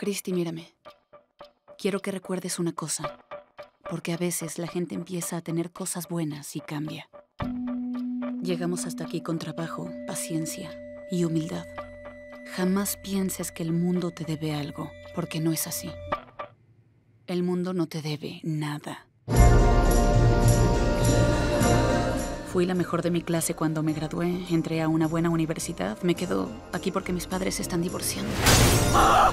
Christy, mírame. Quiero que recuerdes una cosa. Porque a veces la gente empieza a tener cosas buenas y cambia. Llegamos hasta aquí con trabajo, paciencia y humildad. Jamás pienses que el mundo te debe algo, porque no es así. El mundo no te debe nada. Fui la mejor de mi clase cuando me gradué, entré a una buena universidad. Me quedo aquí porque mis padres se están divorciando.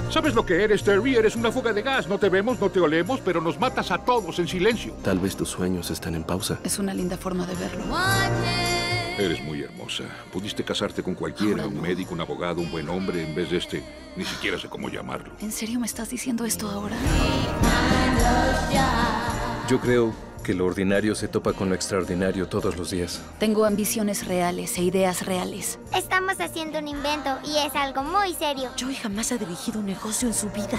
¿Sabes lo que eres, Terry? Eres una fuga de gas. No te vemos, no te olemos, pero nos matas a todos en silencio. Tal vez tus sueños están en pausa. Es una linda forma de verlo. Eres muy hermosa. Pudiste casarte con cualquiera, un médico, un abogado, un buen hombre, en vez de este. Ni siquiera sé cómo llamarlo. ¿En serio me estás diciendo esto ahora? Yo creo que lo ordinario se topa con lo extraordinario todos los días. Tengo ambiciones reales e ideas reales. Estamos haciendo un invento y es algo muy serio. Joey jamás ha dirigido un negocio en su vida.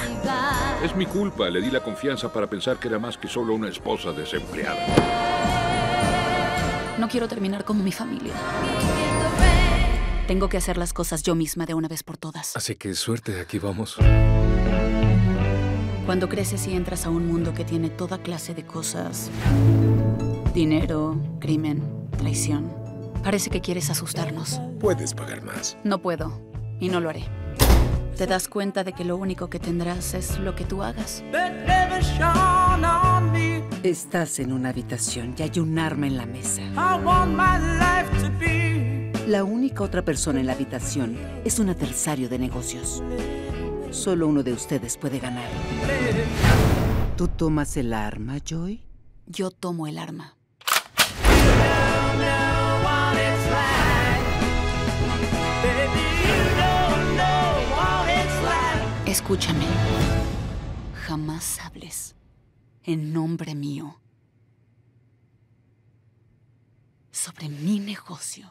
Es mi culpa. Le di la confianza para pensar que era más que solo una esposa desempleada. No quiero terminar como mi familia. Tengo que hacer las cosas yo misma de una vez por todas. Así que suerte, aquí vamos. Cuando creces y entras a un mundo que tiene toda clase de cosas, dinero, crimen, traición, parece que quieres asustarnos. Puedes pagar más. No puedo, y no lo haré. Te das cuenta de que lo único que tendrás es lo que tú hagas. Estás en una habitación y hay un arma en la mesa. La única otra persona en la habitación es un adversario de negocios. Solo uno de ustedes puede ganar. ¿Tú tomas el arma, Joy? Yo tomo el arma. Escúchame. Jamás hables en nombre mío sobre mi negocio.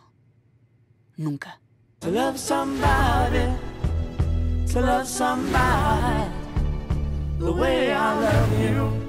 Nunca. love somebody, to love somebody the way I love you.